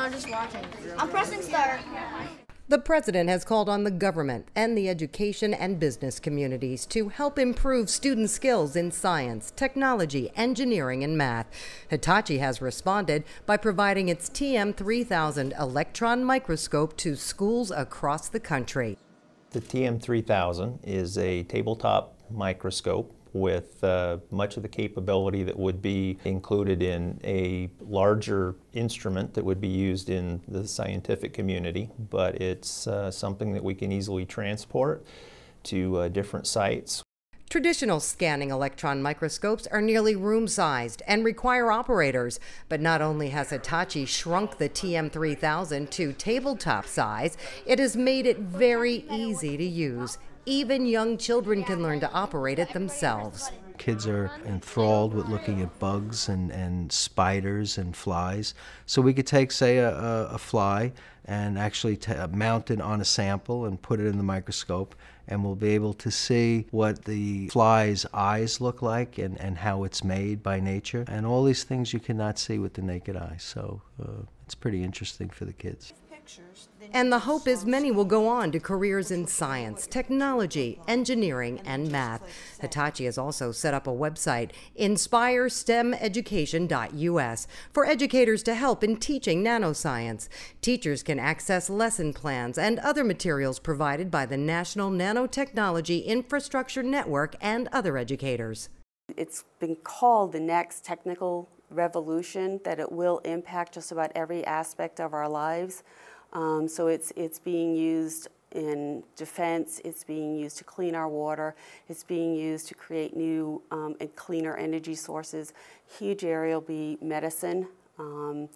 I'm just watching. I'm pressing start. The president has called on the government and the education and business communities to help improve student skills in science, technology, engineering, and math. Hitachi has responded by providing its TM3000 electron microscope to schools across the country. The TM3000 is a tabletop microscope with uh, much of the capability that would be included in a larger instrument that would be used in the scientific community, but it's uh, something that we can easily transport to uh, different sites. Traditional scanning electron microscopes are nearly room sized and require operators. But not only has Hitachi shrunk the TM3000 to tabletop size, it has made it very easy to use. Even young children can learn to operate it themselves. Kids are enthralled with looking at bugs and, and spiders and flies. So we could take, say, a, a fly and actually mount it on a sample and put it in the microscope, and we'll be able to see what the fly's eyes look like and, and how it's made by nature. And all these things you cannot see with the naked eye. So uh, it's pretty interesting for the kids. And the hope is many will go on to careers in science, technology, engineering, and math. Hitachi has also set up a website, inspirestemeducation.us, for educators to help in teaching nanoscience. Teachers can access lesson plans and other materials provided by the National Nanotechnology Infrastructure Network and other educators. It's been called the next technical revolution, that it will impact just about every aspect of our lives. Um, so it's, it's being used in defense, it's being used to clean our water, it's being used to create new um, and cleaner energy sources. Huge area will be medicine, um,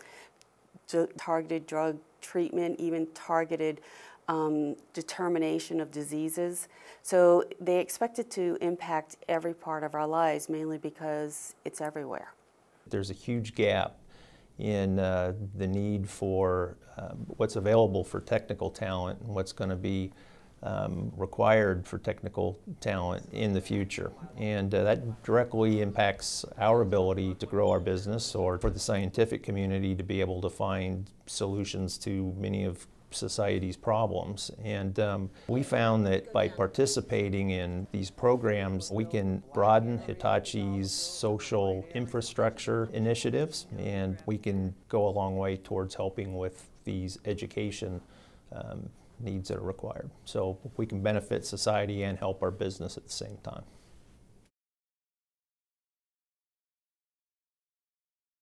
targeted drug treatment, even targeted um, determination of diseases. So they expect it to impact every part of our lives, mainly because it's everywhere. There's a huge gap in uh, the need for um, what's available for technical talent and what's going to be um, required for technical talent in the future. And uh, that directly impacts our ability to grow our business or for the scientific community to be able to find solutions to many of society's problems. And um, we found that by participating in these programs, we can broaden Hitachi's social infrastructure initiatives, and we can go a long way towards helping with these education um, needs that are required. So we can benefit society and help our business at the same time.